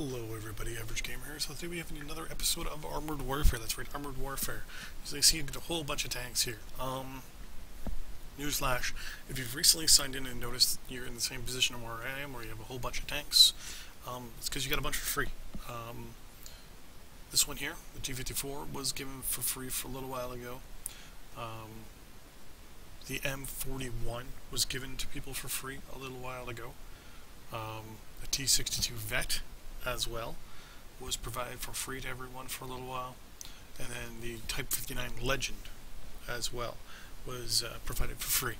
Hello everybody, Average Gamer here. So today we have another episode of Armored Warfare. That's right, Armored Warfare. So you see you get a whole bunch of tanks here. Um, newsflash, if you've recently signed in and noticed you're in the same position where I am, where you have a whole bunch of tanks, um, it's because you got a bunch for free. Um, this one here, the T-54, was given for free for a little while ago. Um, the M41 was given to people for free a little while ago. Um, a T-62 Vet as well was provided for free to everyone for a little while. And then the Type 59 Legend as well was uh, provided for free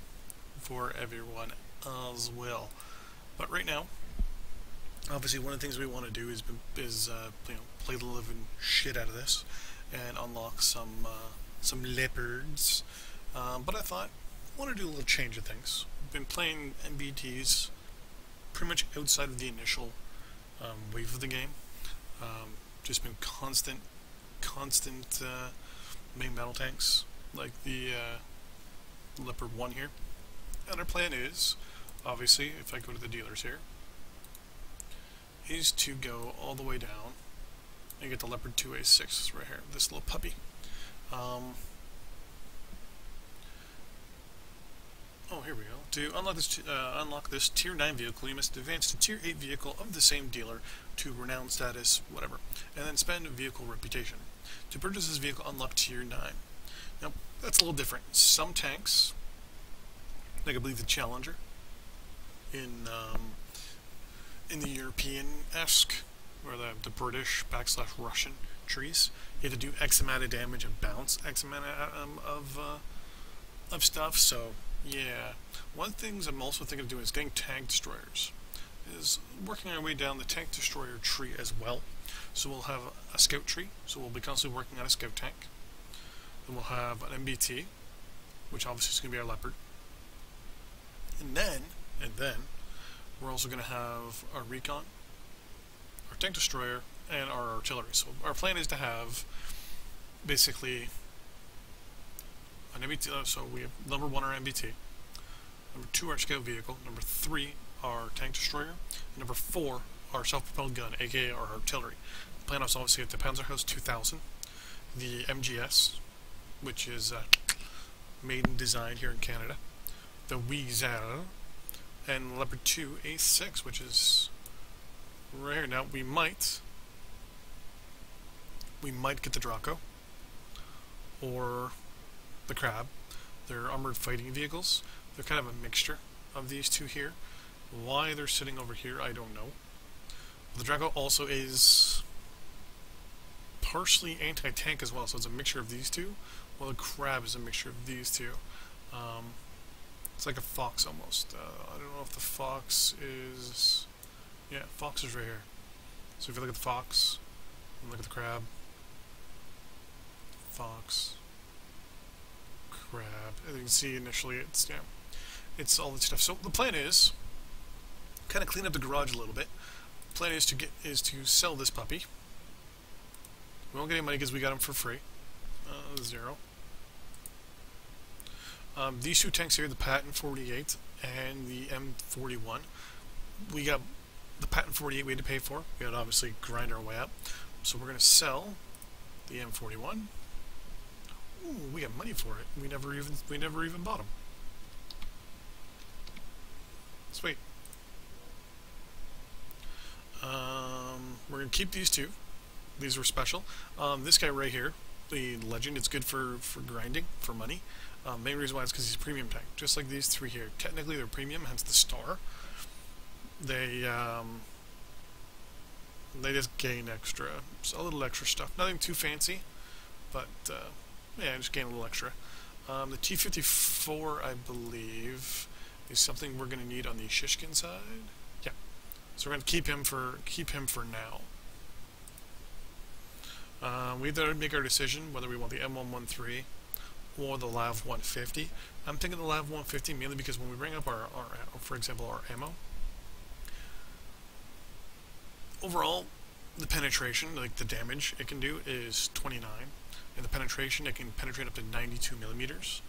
for everyone as well. But right now, obviously one of the things we want to do is, is uh, you know, play the living shit out of this and unlock some, uh, some leopards. Um, but I thought, I want to do a little change of things. I've been playing MBTs pretty much outside of the initial um, wave of the game. Um, just been constant, constant uh, main battle tanks, like the uh, Leopard 1 here. And our plan is, obviously, if I go to the dealers here, is to go all the way down and get the Leopard 2A6 right here, this little puppy. Um, Oh, here we go. To unlock this, uh, unlock this Tier 9 vehicle, you must advance to Tier 8 vehicle of the same dealer to renowned status, whatever, and then spend vehicle reputation. To purchase this vehicle, unlock Tier 9. Now, that's a little different. Some tanks, like I believe the Challenger, in um, in the European-esque, or the, the British backslash Russian trees, you have to do X amount of damage and bounce X amount of, um, of, uh, of stuff, so yeah. One things I'm also thinking of doing is getting tank destroyers. Is working our way down the tank destroyer tree as well. So we'll have a scout tree, so we'll be constantly working on a scout tank. Then we'll have an MBT, which obviously is going to be our leopard. And then, and then, we're also going to have our recon, our tank destroyer, and our artillery. So our plan is to have basically an MBT, uh, so we have number one our MBT, number two our scout vehicle, number three our tank destroyer, number four our self-propelled gun, aka our artillery. The plan is obviously at the Panzerhaus 2000, the MGS, which is uh, made and designed here in Canada, the Weasel, and Leopard 2 A6, which is here. Now we might, we might get the Draco, or the Crab. They're armored fighting vehicles. They're kind of a mixture of these two here. Why they're sitting over here, I don't know. The Draco also is partially anti-tank as well, so it's a mixture of these two, Well, the Crab is a mixture of these two. Um, it's like a fox almost. Uh, I don't know if the fox is... Yeah, fox is right here. So if you look at the fox, and look at the crab, fox, crab. As you can see initially, it's yeah, it's all this stuff. So the plan is kind of clean up the garage a little bit. The plan is to get is to sell this puppy. We won't get any money because we got him for free. Uh, zero. Um, these two tanks here, the Patton 48 and the M41, we got the Patton 48 we had to pay for. We had to obviously grind our way up. So we're going to sell the M41 Ooh, we have money for it. We never even we never even bought them. Sweet. Um, we're gonna keep these two. These were special. Um, this guy right here, the legend, it's good for for grinding for money. Um, main reason why is because he's premium tank, just like these three here. Technically, they're premium, hence the star. They um, they just gain extra, a little extra stuff. Nothing too fancy, but. Uh, yeah, just gain a little extra. Um, the T-54, I believe, is something we're going to need on the Shishkin side. Yeah, so we're going to keep him for keep him for now. Uh, we either make our decision whether we want the M113 or the LAV 150. I'm thinking the LAV 150 mainly because when we bring up our, our for example, our ammo, overall, the penetration, like the damage it can do, is 29 and the penetration, it can penetrate up to 92 millimeters.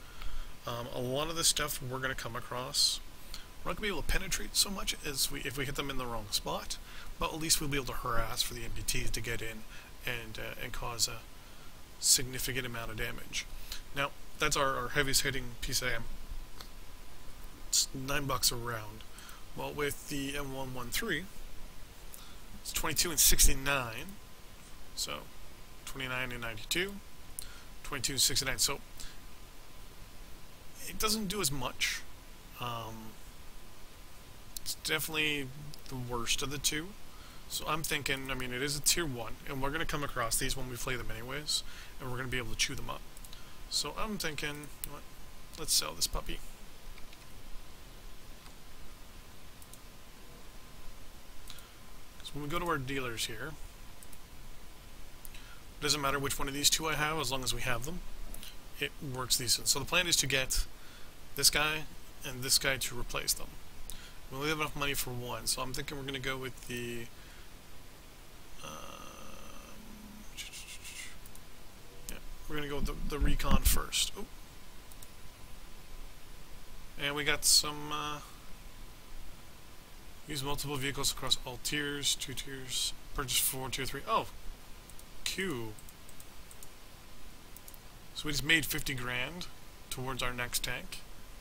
Um, a lot of the stuff we're going to come across We're not going to be able to penetrate so much as we if we hit them in the wrong spot, but at least we'll be able to harass for the MBTs to get in and uh, and cause a significant amount of damage. Now, that's our, our heaviest hitting PCM. It's 9 bucks a round. Well, with the M113, it's 22 and 69. So, 29 and 92. 22 and 69. So, it doesn't do as much. Um, it's definitely the worst of the two. So I'm thinking, I mean, it is a tier 1, and we're going to come across these when we play them anyways, and we're going to be able to chew them up. So I'm thinking, let's sell this puppy. Because when we go to our dealers here, it doesn't matter which one of these two I have, as long as we have them, it works decent. So the plan is to get this guy and this guy to replace them. We only have enough money for one, so I'm thinking we're going to go with the We're going to go with the, the recon first. And we got some... Uh, use multiple vehicles across all tiers, two tiers, purchase four, tier three. Oh! So we just made 50 grand towards our next tank.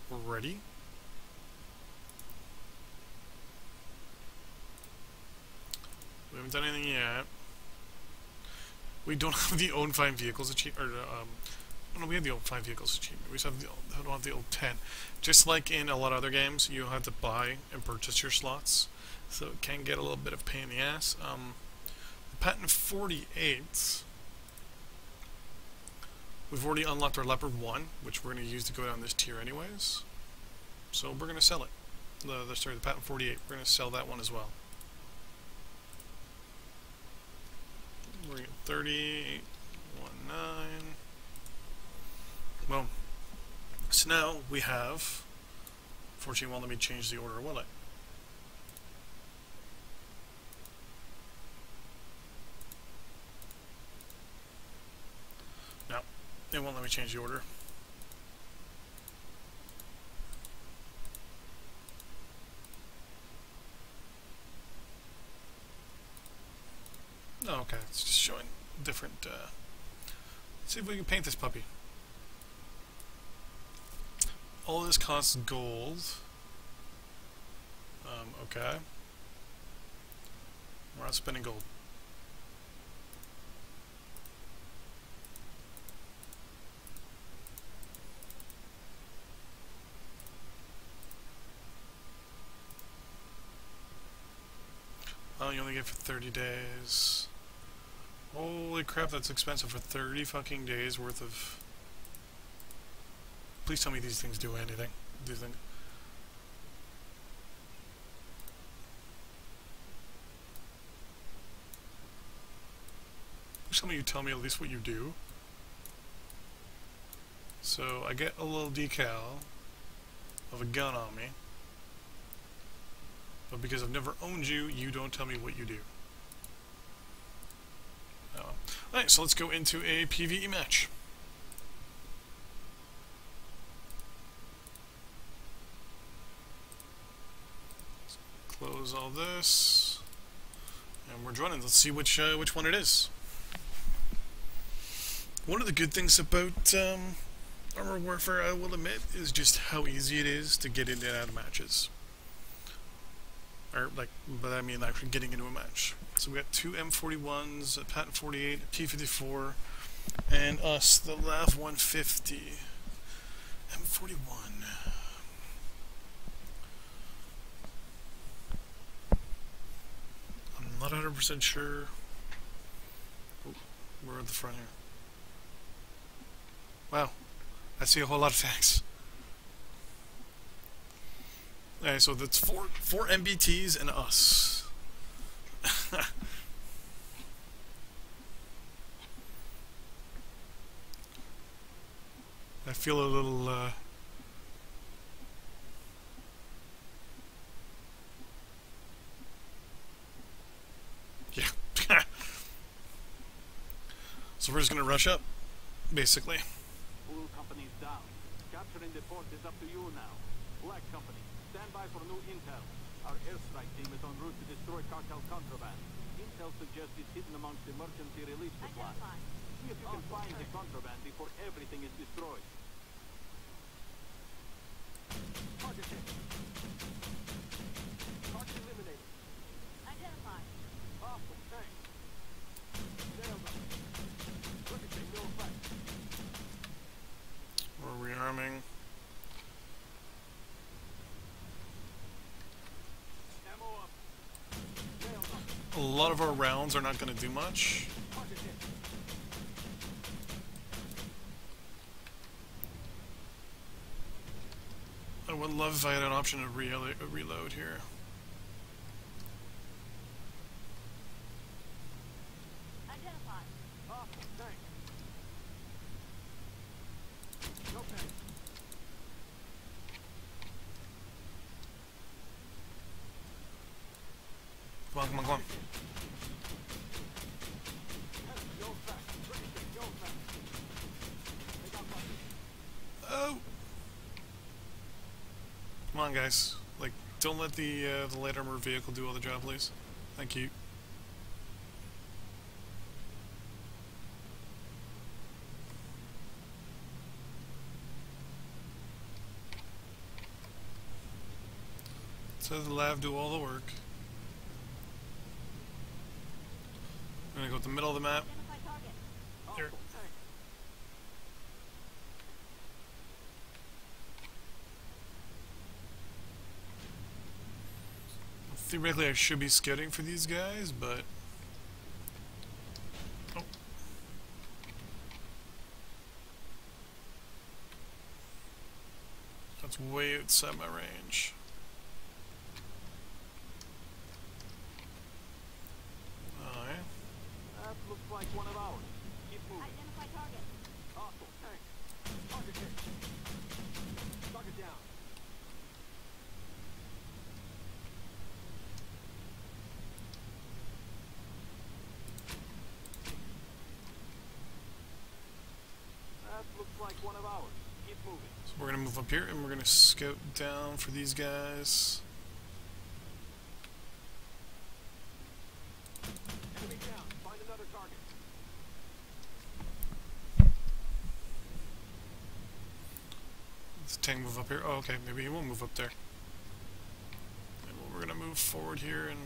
We're ready. We haven't done anything yet. We don't have the own five vehicles achievement, um, no, we have the old five vehicles achievement. We just have the old, don't have the old ten. Just like in a lot of other games, you have to buy and purchase your slots, so it can get a little bit of pain in the ass. Um, Patton 48. We've already unlocked our Leopard 1, which we're going to use to go down this tier anyways. So we're going to sell it. The, the sorry, the Patton 48. We're going to sell that one as well. We're at 30, 9. Well, so now we have, fortunately won't let me change the order, will it? No, it won't let me change the order. Oh, okay. It's just showing different... Uh, let's see if we can paint this puppy. All this costs gold. Um, okay. We're not spending gold. Oh, you only get for 30 days. Holy crap, that's expensive for 30 fucking days worth of... Please tell me these things do anything. Do think... Please tell me you tell me at least what you do. So, I get a little decal of a gun on me. But because I've never owned you, you don't tell me what you do. Alright, so let's go into a PvE match. Let's close all this. And we're joining. Let's see which uh, which one it is. One of the good things about um, Armor Warfare, I will admit, is just how easy it is to get in and out of matches. Or, like, but I mean actually getting into a match. So we got two M41s, a Patton 48, a T54, and us, the LAV 150. M41. I'm not 100% sure. Oh, we're at the front here. Wow. I see a whole lot of tanks. So that's four four MBTs and us. I feel a little uh, yeah. So we're just gonna rush up basically. Blue company's down. Capturing the port is up to you now. Black Stand by for new intel. Our airstrike team is en route to destroy cartel contraband. Intel suggests it's hidden amongst emergency relief supplies. See if you can find the contraband before everything is destroyed. Target hit. Target eliminated. A lot of our rounds are not going to do much. I would love if I had an option to re reload here. Identified. Awesome, thanks. No thanks. Come on, come on, come on. No effect. Ricochet, no effect. They got lucky. Oh! Come on, guys. Like, don't let the uh, the light armor vehicle do all the job, please. Thank you. So the LAV do all the work. I'm gonna go with the middle of the map. Identify target. Here. Awesome, thanks. Theoretically, I should be scouting for these guys, but. Oh. That's way outside my range. Alright. That looks like one of ours. Keep moving. Identify target. Awesome, thanks. Target hit. Target down. That looks like one of ours. Keep moving. So we're gonna move up here and we're gonna scout down for these guys. Enemy down. Find another target. Let's tank move up here. Oh, okay, maybe he will move up there. And we're gonna move forward here and.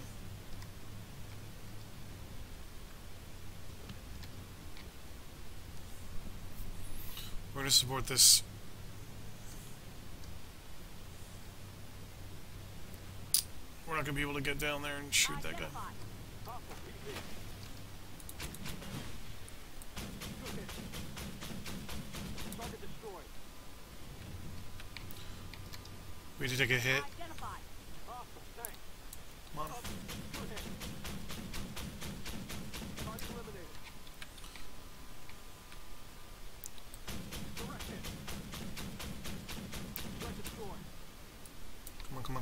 We're gonna support this. We're not gonna be able to get down there and shoot that guy. We need to take a hit.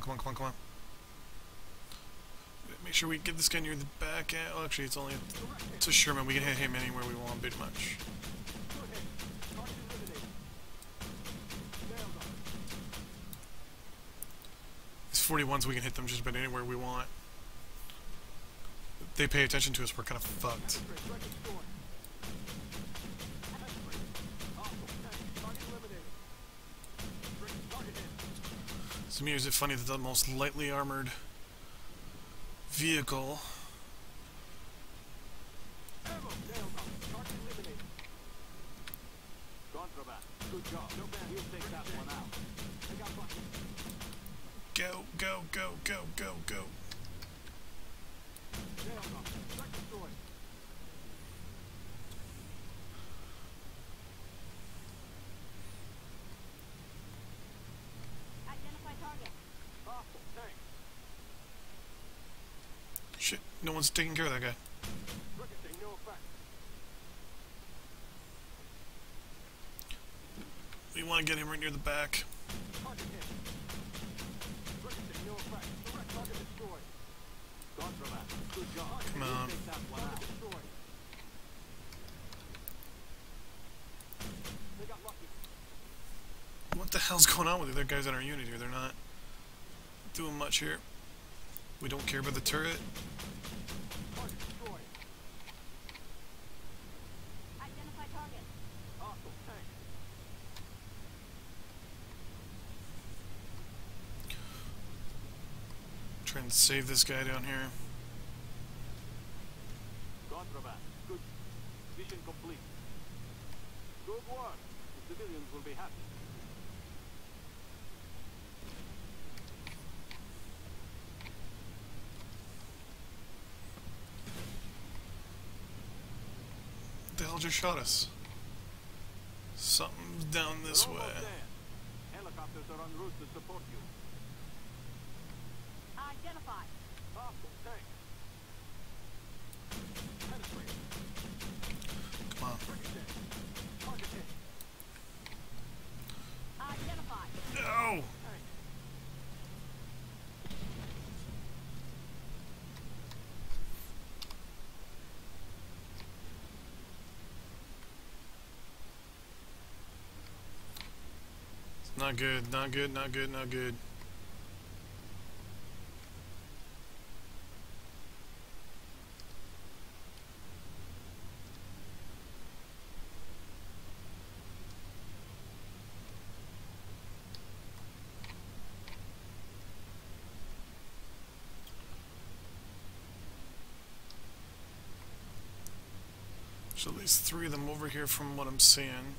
Come on, come on, come on. Make sure we get this guy near the back end. Oh, actually, it's only it's a Sherman. We can hit him anywhere we want, pretty much. These 41s, we can hit them just about anywhere we want. If they pay attention to us, we're kind of fucked. Me, is it funny that the most lightly armored vehicle Shit, no one's taking care of that guy. We want to get him right near the back. Come on. What the hell's going on with the other guys in our unit here? They're not. doing much here. We don't care about the turret. Target destroyed. Identify target. Hostile tank. Try and save this guy down here. Contraband. Good. Mission complete. Good work. The civilians will be happy. What the hell just shot us? Something's down this We're way. there. Helicopters are en route to support you. Identify. Hostile tank. Come on. Ricochet. Target hit. Identify. No! Tank. It's not good, not good, not good, not good. There's at least three of them over here from what I'm seeing.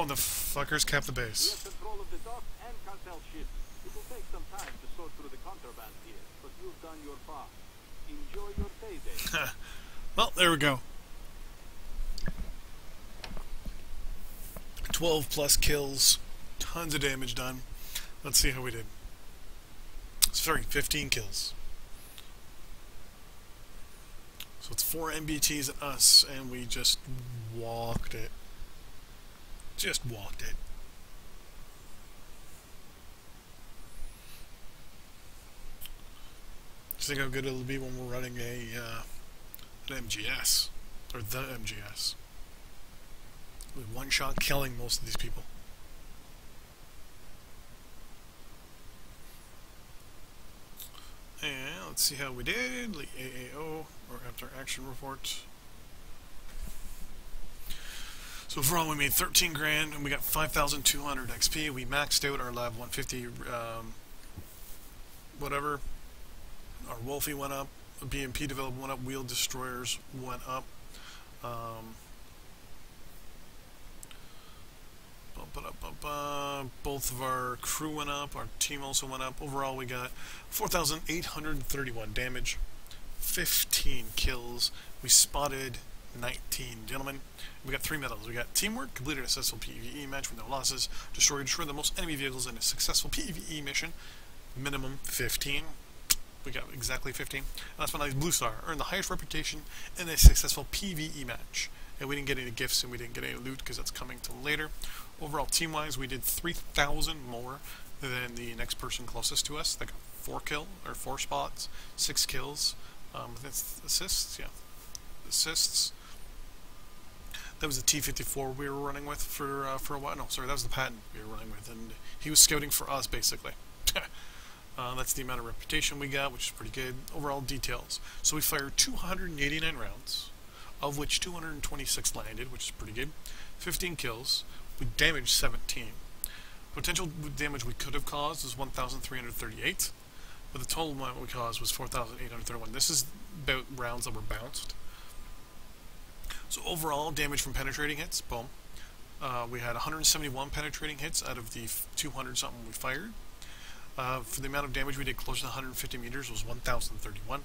Oh, the fuckers capped the We base. have control of the dock and cartel ship. It will take some time to sort through the contraband here, but you've done your part. Enjoy your payday. Well, there we go. 12 plus kills, tons of damage done. Let's see how we did. Sorry, 15 kills. So it's 4 MBTs and us, and we just walked it. Just walked it. Just think how good it'll be when we're running a uh, an MGS or the MGS. With one shot killing most of these people. And let's see how we did. The AAO or after action report. So overall, we made 13 grand and we got 5,200 XP. We maxed out our LAV 150, um, whatever. Our Wolfie went up. BMP development went up. Wheel destroyers went up. Um. Both of our crew went up. Our team also went up. Overall, we got 4,831 damage, 15 kills. We spotted 19 gentlemen. We got three medals. We got teamwork, completed a successful PvE match with no losses, destroyed, destroyed the most enemy vehicles in a successful PvE mission, minimum 15. We got exactly 15. And last but not least, Blue Star earned the highest reputation in a successful PvE match. And we didn't get any gifts and we didn't get any loot because that's coming to later. Overall, team wise, we did 3,000 more than the next person closest to us. They got four kill or four spots, six kills. Um, assists, yeah, assists. That was the T54 we were running with for uh, for a while. No, sorry, that was the Patton we were running with, and he was scouting for us basically. Uh, that's the amount of reputation we got, which is pretty good. Overall details. So we fired 289 rounds, of which 226 landed, which is pretty good. 15 kills. We damaged 17. Potential damage we could have caused is 1,338, but the total amount we caused was 4,831. This is about rounds that were bounced. So overall, damage from penetrating hits, boom. Uh, we had 171 penetrating hits out of the 200 something we fired. Uh, for the amount of damage we did close to 150 meters was 1,031.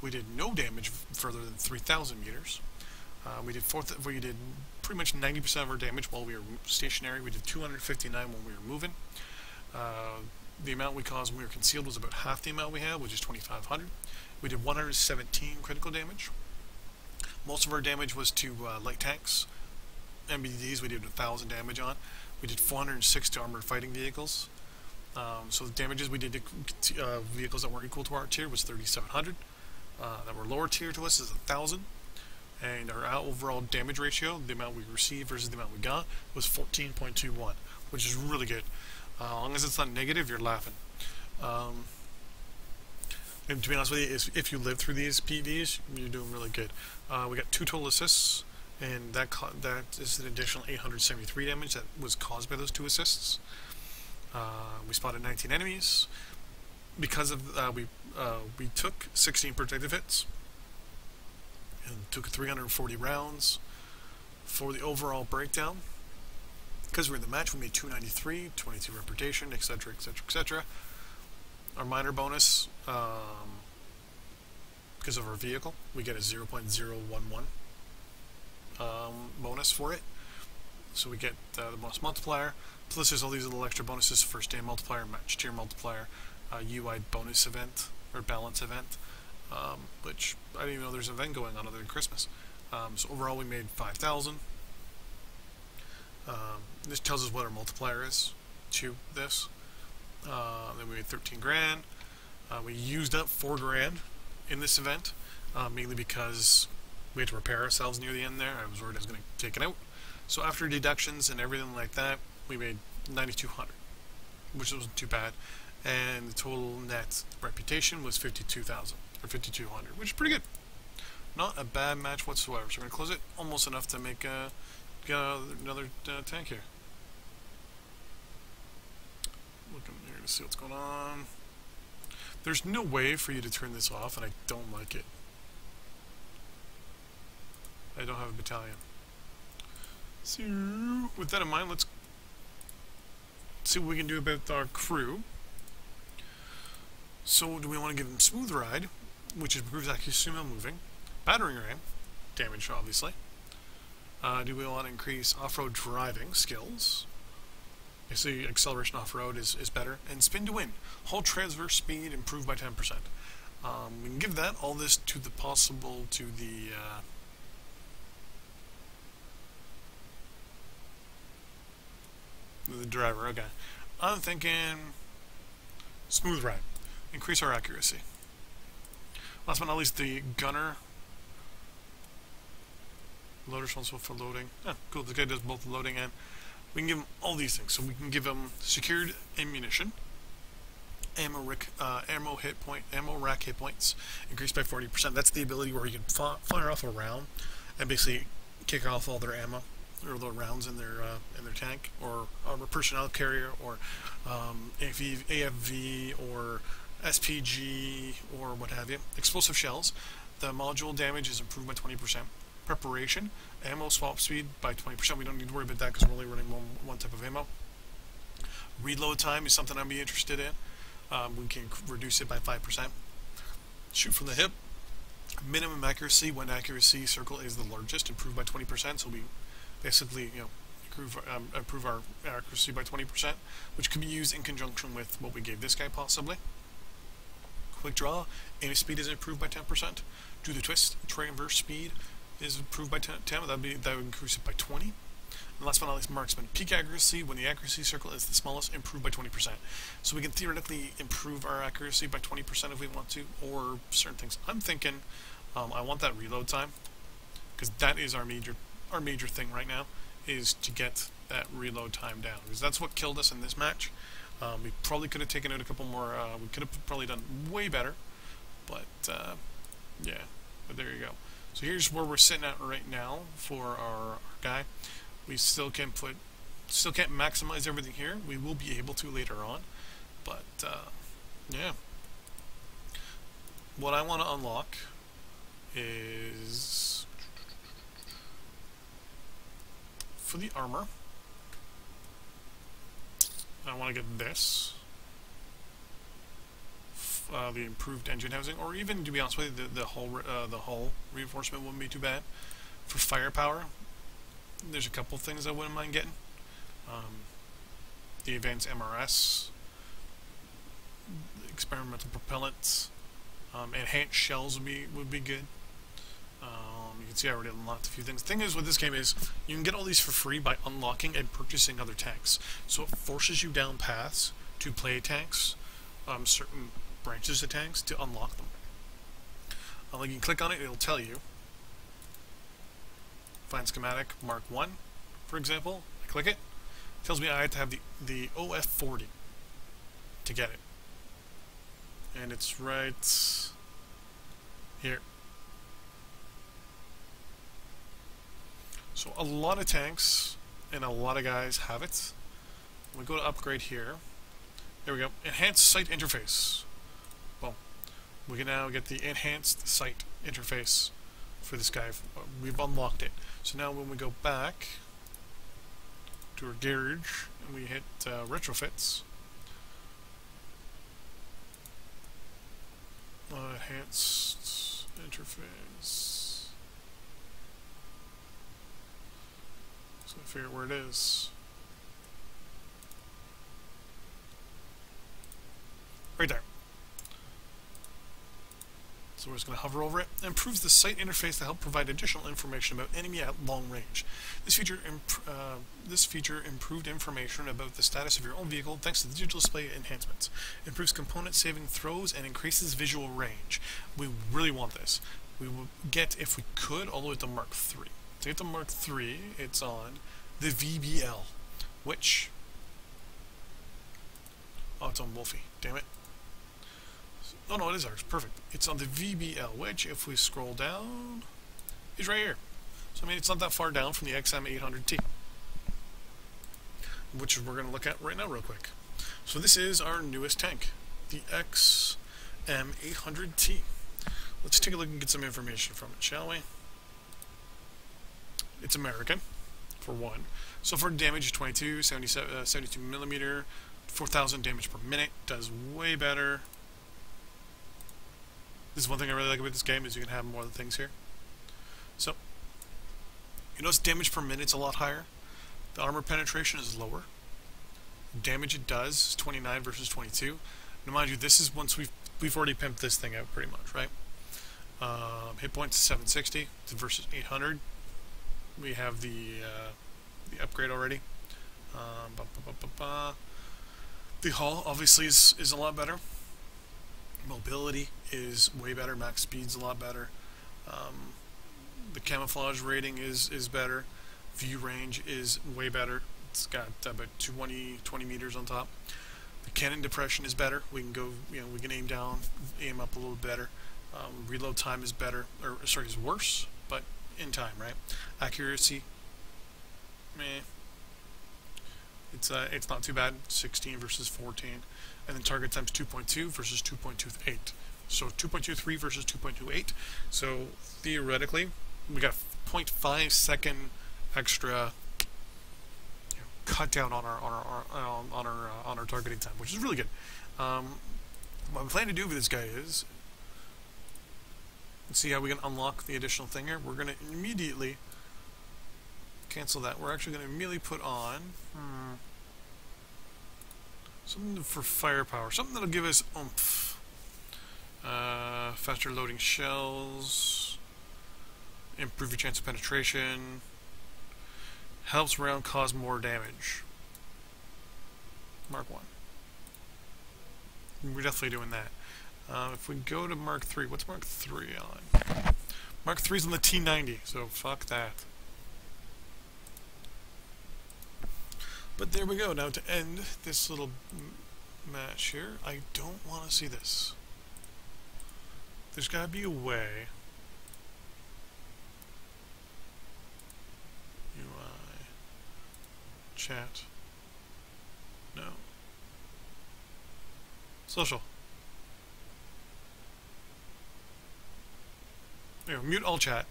We did no damage further than 3,000 meters. Uh, we did fourth, we did pretty much 90% of our damage while we were stationary. We did 259 when we were moving. Uh, the amount we caused when we were concealed was about half the amount we had, which is 2,500. We did 117 critical damage. Most of our damage was to uh, light tanks. MBTs we did 1,000 damage on. We did 406 to armored fighting vehicles. Um, so the damages we did to uh, vehicles that were equal to our tier was 3,700. Uh, that were lower tier to us is 1,000. and our overall damage ratio, the amount we received versus the amount we got, was 14.21, which is really good. Uh, as long as it's not negative, you're laughing. Um, and to be honest with you, if you live through these PVs, you're doing really good. Uh, we got two total assists, and that that is an additional 873 damage that was caused by those two assists. Uh, we spotted 19 enemies. Because of uh, we uh, we took 16 protective hits and took 340 rounds for the overall breakdown. Because we're in the match, we made 293, 22 reputation, etc., etc., etc our minor bonus, um, because of our vehicle, we get a 0.011 um, bonus for it. So we get uh, the bonus multiplier, plus there's all these little extra bonuses, first day multiplier, match tier multiplier, uh, UI bonus event, or balance event, um, which I didn't even know there's an event going on other than Christmas. Um, so overall we made 5,000. Um, this tells us what our multiplier is to this. Uh, then we made 13 grand. Uh, we used up 4 grand in this event, uh, mainly because we had to repair ourselves near the end there. I was worried I was going to take it out. So after deductions and everything like that, we made 9,200, which wasn't too bad. And the total net reputation was 52,000, or 5,200, which is pretty good. Not a bad match whatsoever. So we're going to close it almost enough to make uh, get another uh, tank here. to see what's going on. There's no way for you to turn this off, and I don't like it. I don't have a battalion. So, with that in mind, let's see what we can do about our crew. So, do we want to give them smooth ride, which improves accuracy while moving, battering ram, damage obviously. Uh, do we want to increase off-road driving skills? Basically, acceleration off-road is, is better. And spin to win. Hull transverse speed improved by 10%. Um, we can give that, all this to the possible, to the... Uh, the driver, okay. I'm thinking smooth ride. Increase our accuracy. Last but not least, the gunner. Loader responsible for loading. Yeah, cool. This guy does both loading and we can give them all these things. So we can give them secured ammunition, ammo, rick, uh, ammo hit point, ammo rack hit points increased by 40%. That's the ability where you can fire off a round and basically kick off all their ammo or the rounds in their uh, in their tank or, a personnel carrier or um, AFV, AFV or SPG or what have you. Explosive shells. The module damage is improved by 20% preparation, ammo swap speed by 20%. We don't need to worry about that because we're only running one, one type of ammo. Reload time is something I'd be interested in. Um, we can reduce it by 5%. Shoot from the hip. Minimum accuracy when accuracy circle is the largest, improved by 20%. So we basically, you know, improve, um, improve our accuracy by 20%, which can be used in conjunction with what we gave this guy possibly. Quick draw, aim speed is improved by 10%. Do the twist, transverse speed is improved by 10, that'd be, that would increase it by 20. And last but not least, marksman. Peak accuracy, when the accuracy circle is the smallest, improved by 20%. So we can theoretically improve our accuracy by 20% if we want to, or certain things. I'm thinking um, I want that reload time, because that is our major, our major thing right now, is to get that reload time down. Because that's what killed us in this match. Um, we probably could have taken out a couple more, uh, we could have probably done way better, but uh, yeah, but there you go. So here's where we're sitting at right now for our, our guy. We still can't put, still can't maximize everything here. We will be able to later on, but uh, yeah. What I want to unlock is for the armor. I want to get this uh, the improved engine housing, or even to be honest with you, the, the hull uh, the hull reinforcement wouldn't be too bad. For firepower, there's a couple things I wouldn't mind getting. Um, the advanced MRS, experimental propellants, um, enhanced shells would be would be good. Um, you can see I already unlocked a few things. Thing is with this game is you can get all these for free by unlocking and purchasing other tanks. So it forces you down paths to play tanks, um, certain branches of tanks to unlock them. Uh, like you can click on it, it'll tell you. Find schematic Mark 1, for example. I click it. it tells me I have to have the, the OF40 to get it. And it's right here. So a lot of tanks and a lot of guys have it. We go to upgrade here. There we go. Enhanced sight interface. We can now get the enhanced sight interface for this guy. We've unlocked it. So now when we go back to our garage and we hit uh, retrofits, uh, enhanced interface. So I figure out where it is. Right there. So we're just going to hover over it. it. Improves the sight interface to help provide additional information about enemy at long range. This feature, uh, this feature improved information about the status of your own vehicle thanks to the digital display enhancements. Improves component saving throws and increases visual range. We really want this. We will get, if we could, all the way to Mark III. To get to Mark III, it's on the VBL, which... Oh, it's on Wolfie. Damn it. Oh no, it is ours. Perfect. It's on the VBL, which, if we scroll down, is right here. So I mean, it's not that far down from the XM800T, which we're going to look at right now real quick. So this is our newest tank, the XM800T. Let's take a look and get some information from it, shall we? It's American, for one. So for damage, 22, 77, uh, 72 millimeter, 4,000 damage per minute, does way better. This is one thing I really like about this game is you can have more of the things here. So, you notice damage per minute's a lot higher. The armor penetration is lower. Damage it does is 29 versus 22. Now mind you, this is once we've we've already pimped this thing out pretty much, right? Um, hit points 760 versus 800. We have the uh, the upgrade already. Um, ba -ba -ba the hull obviously is, is a lot better mobility is way better. Max speed's a lot better. Um, the camouflage rating is is better. View range is way better. It's got about 220 20 meters on top. The cannon depression is better. We can go, you know, we can aim down, aim up a little better. Um, reload time is better, or sorry, is worse, but in time, right? Accuracy, meh. It's uh, it's not too bad. 16 versus 14 and then target times 2.2 versus 2.28. So 2.23 versus 2.28. So theoretically, we got 0.5 second extra you know, cut down on our on our um, on our uh, on our targeting time, which is really good. Um, what I'm planning to do with this guy is let's see how we can unlock the additional thing here. We're going to immediately cancel that. We're actually going to immediately put on. Hmm, Something for firepower. Something that'll give us oomph. Uh, faster loading shells. Improve your chance of penetration. Helps round cause more damage. Mark 1. We're definitely doing that. Uh, if we go to Mark 3, what's Mark 3 on? Mark 3's on the T90, so fuck that. But there we go. Now to end this little match here, I don't want to see this. There's got to be a way. UI. Chat. No. Social. There, mute all chat.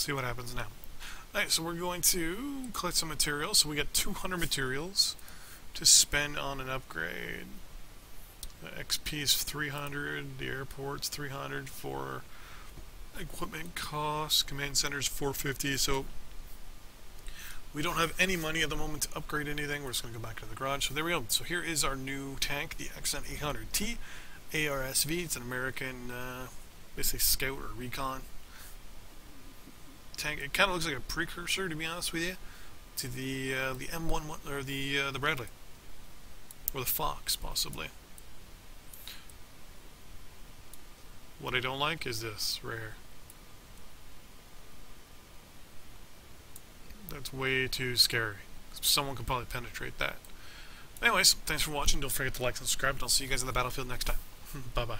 Let's see what happens now. Alright, so we're going to collect some materials. So we got 200 materials to spend on an upgrade. The XP is 300, the airport's 300 for equipment costs, command center's 450, so we don't have any money at the moment to upgrade anything. We're just going to go back to the garage. So there we go. So here is our new tank, the XM800T ARSV. It's an American, uh, basically scout or recon tank. It kind of looks like a precursor, to be honest with you. to the uh, the M1 one- or the uh, the Bradley or the Fox possibly. What I don't like is this here. That's way too scary. Someone could probably penetrate that. Anyways, thanks for watching. Don't forget to like and subscribe, and I'll see you guys in the battlefield next time. bye bye.